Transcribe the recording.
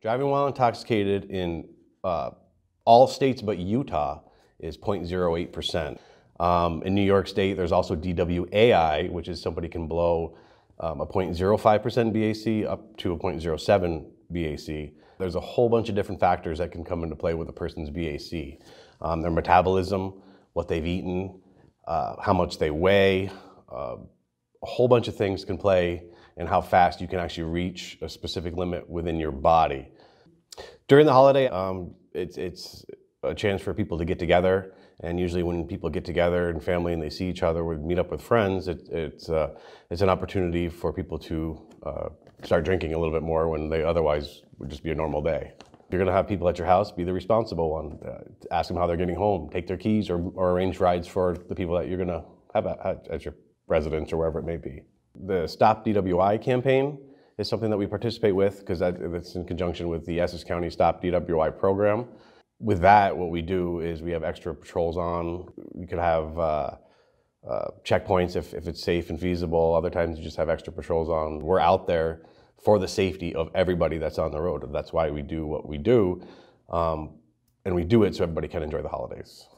Driving while intoxicated in uh, all states but Utah is 0.08%. Um, in New York State, there's also DWAI, which is somebody can blow um, a 0.05% BAC up to a 0.07 BAC. There's a whole bunch of different factors that can come into play with a person's BAC. Um, their metabolism, what they've eaten, uh, how much they weigh, uh, a whole bunch of things can play and how fast you can actually reach a specific limit within your body. During the holiday, um, it's, it's a chance for people to get together. And usually, when people get together and family and they see each other, we meet up with friends, it, it's, uh, it's an opportunity for people to uh, start drinking a little bit more when they otherwise would just be a normal day. You're going to have people at your house, be the responsible one. Uh, ask them how they're getting home, take their keys, or, or arrange rides for the people that you're going to have at, at your residence or wherever it may be. The Stop DWI campaign is something that we participate with because that, that's in conjunction with the Essex County Stop DWI program. With that, what we do is we have extra patrols on. We could have uh, uh, checkpoints if, if it's safe and feasible. Other times you just have extra patrols on. We're out there for the safety of everybody that's on the road. That's why we do what we do. Um, and we do it so everybody can enjoy the holidays.